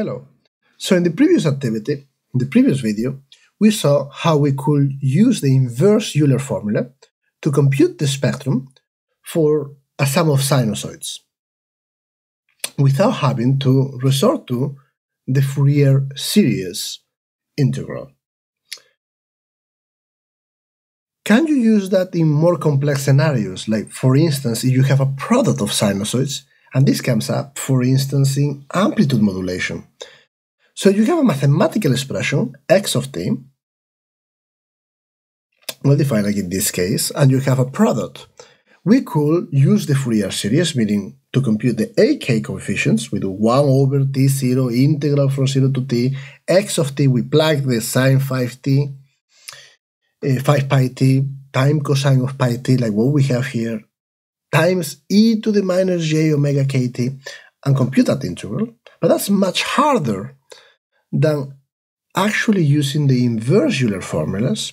Hello. So in the previous activity, in the previous video, we saw how we could use the inverse Euler formula to compute the spectrum for a sum of sinusoids without having to resort to the Fourier series integral. Can you use that in more complex scenarios? Like, for instance, if you have a product of sinusoids, and this comes up, for instance, in amplitude modulation. So you have a mathematical expression, x of t, well defined like in this case, and you have a product. We could use the Fourier series, meaning to compute the AK coefficients, we do 1 over t0 integral from 0 to t, x of t, we plug the sine 5t, uh, 5 pi t, time cosine of pi t, like what we have here, times e to the minus j omega kt, and compute that integral. But that's much harder than actually using the inverse Euler formulas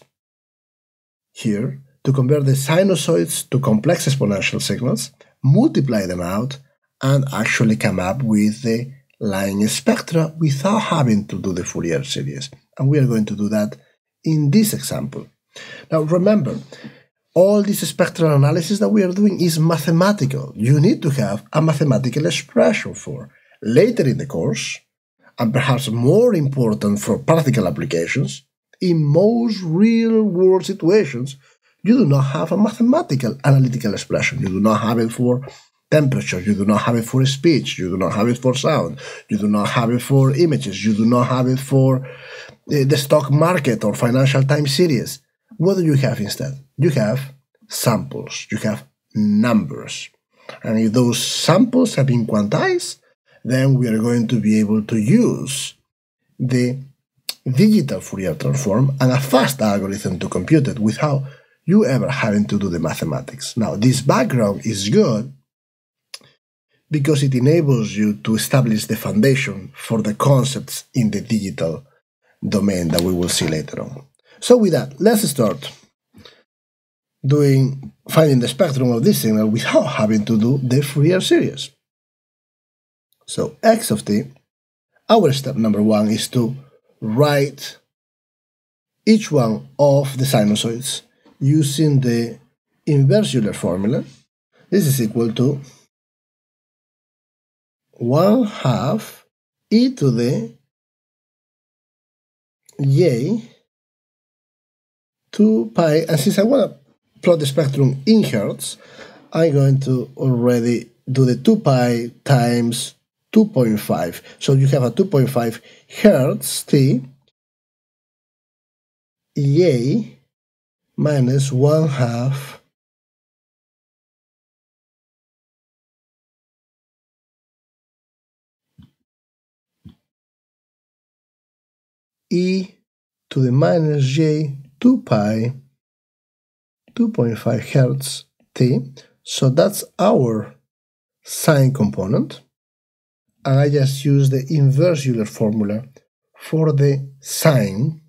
here to convert the sinusoids to complex exponential signals, multiply them out, and actually come up with the line spectra without having to do the Fourier series. And we are going to do that in this example. Now remember, all this spectral analysis that we are doing is mathematical. You need to have a mathematical expression for. Later in the course, and perhaps more important for practical applications, in most real world situations, you do not have a mathematical analytical expression. You do not have it for temperature, you do not have it for speech, you do not have it for sound, you do not have it for images, you do not have it for eh, the stock market or financial time series. What do you have instead? You have samples, you have numbers. And if those samples have been quantized, then we are going to be able to use the digital Fourier transform and a fast algorithm to compute it without you ever having to do the mathematics. Now, this background is good because it enables you to establish the foundation for the concepts in the digital domain that we will see later on. So with that, let's start doing finding the spectrum of this signal without having to do the Fourier series. So x of t, our step number one is to write each one of the sinusoids using the inverse Euler formula. This is equal to 1 half e to the j 2 pi, and since I want to plot the spectrum in hertz, I'm going to already do the 2 pi times 2.5. So you have a 2.5 hertz t a minus 1 half e to the minus j 2 pi 2.5 hertz t. So that's our sine component and I just use the inverse Euler formula for the sine.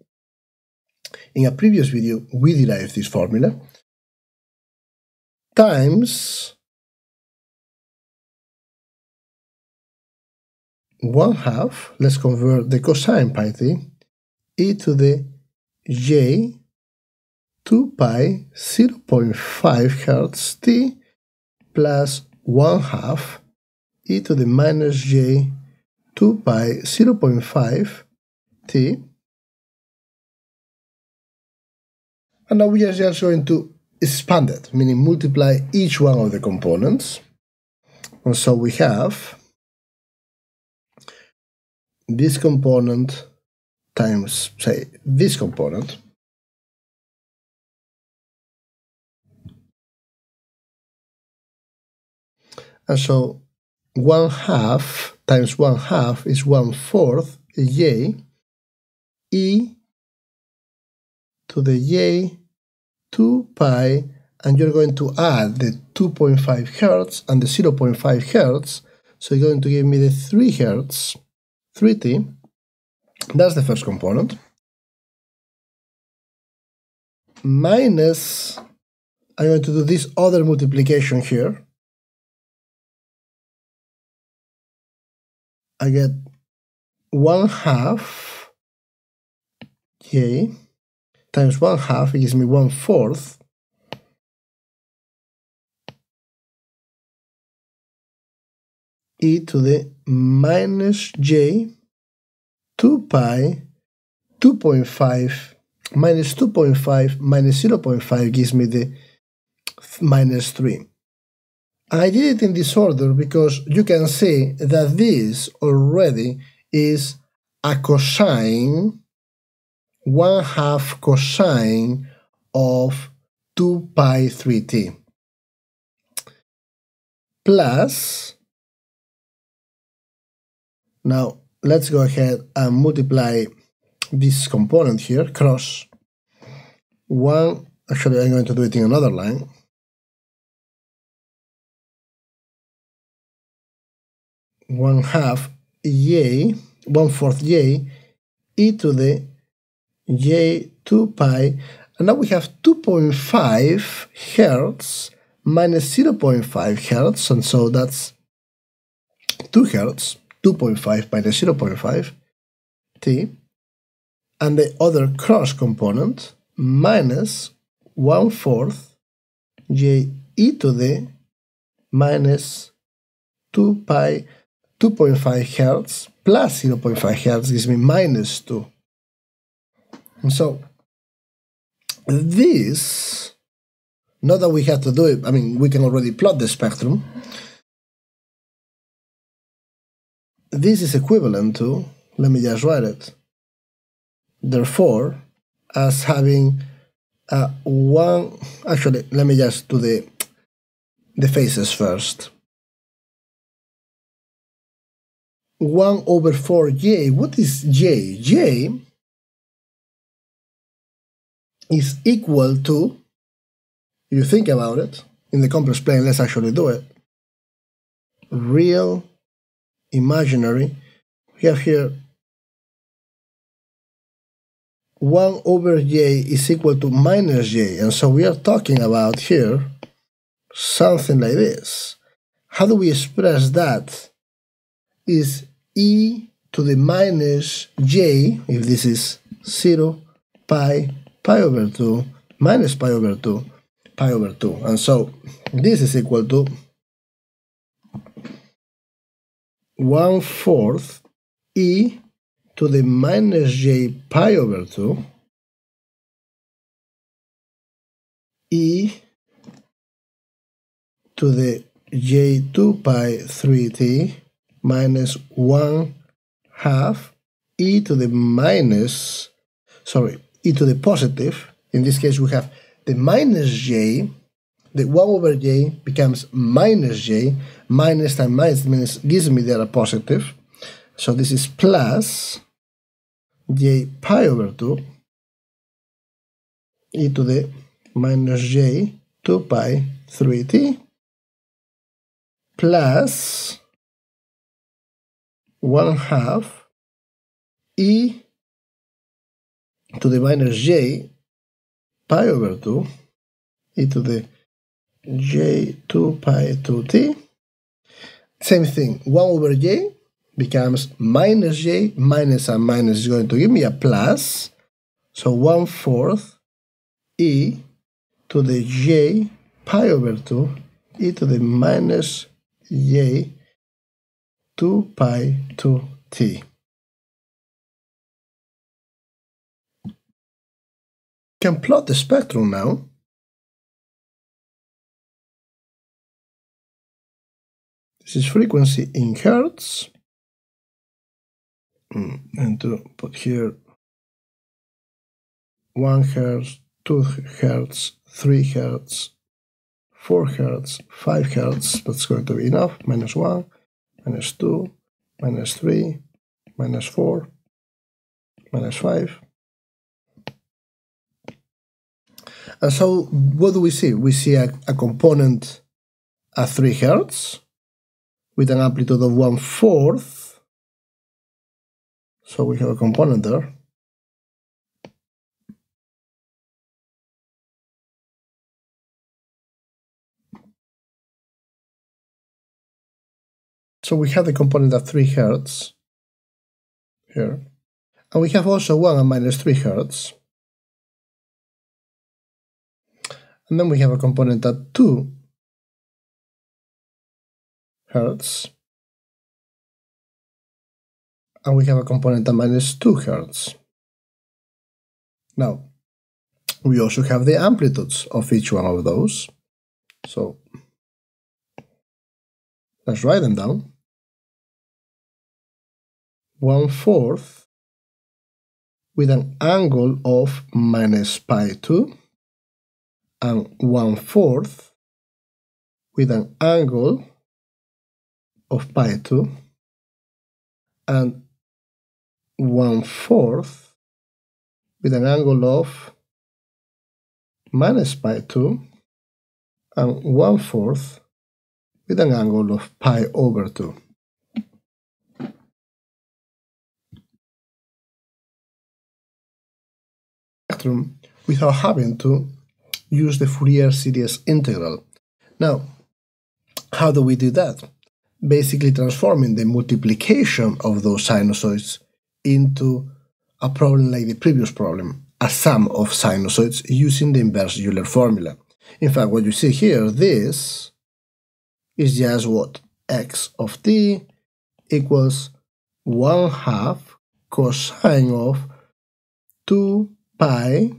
In a previous video, we derived this formula times 1 half, let's convert the cosine pi t, e to the j 2 pi 0.5 hertz t plus 1 half e to the minus j 2 pi 0.5 t. And now we are just going to expand it, meaning multiply each one of the components. And so we have this component times, say, this component. And so 1 half times 1 half is 1 fourth j e to the j 2 pi and you're going to add the 2.5 hertz and the 0.5 hertz. So you're going to give me the 3 hertz 3t that's the first component. Minus I'm going to do this other multiplication here I get 1 half j times 1 half gives me 1 fourth e to the minus j 2 pi 2.5 minus 2.5 minus 0.5 gives me the minus 3. I did it in this order because you can see that this already is a cosine, 1 half cosine of 2 pi 3t plus now let's go ahead and multiply this component here, cross 1, actually I'm going to do it in another line, one half j, one fourth j, e to the j 2 pi, and now we have 2.5 hertz minus 0.5 hertz, and so that's 2 hertz, 2.5 minus 0.5 t, and the other cross component minus 1 fourth j e to the minus 2 pi 2.5 hertz plus 0.5 hertz gives me minus 2. And so this, not that we have to do it, I mean, we can already plot the spectrum. This is equivalent to, let me just write it, therefore, as having uh, one, actually, let me just do the, the phases first. 1 over 4j. What is j? j is equal to, you think about it, in the complex plane, let's actually do it. Real, imaginary. We have here 1 over j is equal to minus j. And so we are talking about here something like this. How do we express that? Is e to the minus j, if this is 0, pi, pi over 2, minus pi over 2, pi over 2. And so this is equal to 1 fourth e to the minus j pi over 2 e to the j2 pi 3t minus 1 half e to the minus, sorry, e to the positive. In this case, we have the minus j, the 1 over j becomes minus j, minus times minus, minus gives me there a positive. So this is plus j pi over 2 e to the minus j 2 pi 3t plus 1 half e to the minus j pi over 2 e to the j 2 pi 2t. Same thing, 1 over j becomes minus j, minus and minus is going to give me a plus. So 1 fourth e to the j pi over 2 e to the minus j 2 pi 2t. Can plot the spectrum now. This is frequency in hertz. Mm, and to put here 1 hertz, 2 hertz, 3 hertz, 4 hertz, 5 hertz, that's going to be enough, minus 1, minus 2, minus 3, minus 4, minus 5. And so what do we see? We see a, a component at 3 Hertz with an amplitude of 1 fourth. So we have a component there. So we have the component at 3 Hertz here. And we have also 1 and minus 3 hertz. And then we have a component at 2 hertz. And we have a component at minus 2 hertz. Now, we also have the amplitudes of each one of those. So, let's write them down. One fourth with an angle of minus pi 2 and one fourth with an angle of pi 2 and one fourth with an angle of minus pi 2 and one fourth with an angle of pi over 2. Spectrum without having to use the Fourier series integral. Now, how do we do that? Basically transforming the multiplication of those sinusoids into a problem like the previous problem, a sum of sinusoids using the inverse Euler formula. In fact, what you see here, this is just what? x of t equals 1 half cosine of 2 pi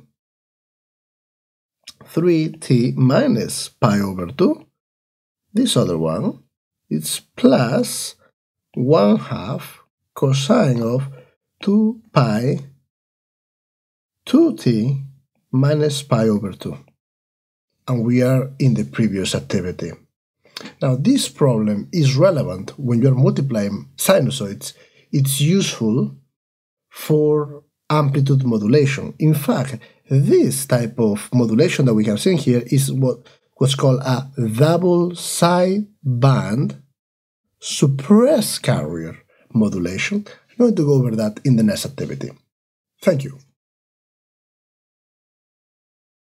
3t minus pi over 2. This other one is plus 1 half cosine of 2 pi 2t minus pi over 2. And we are in the previous activity. Now, this problem is relevant when you're multiplying sinusoids. It's useful for amplitude modulation. In fact, this type of modulation that we have seen here is what what's called a double sideband suppressed carrier modulation. I'm going to go over that in the next activity. Thank you.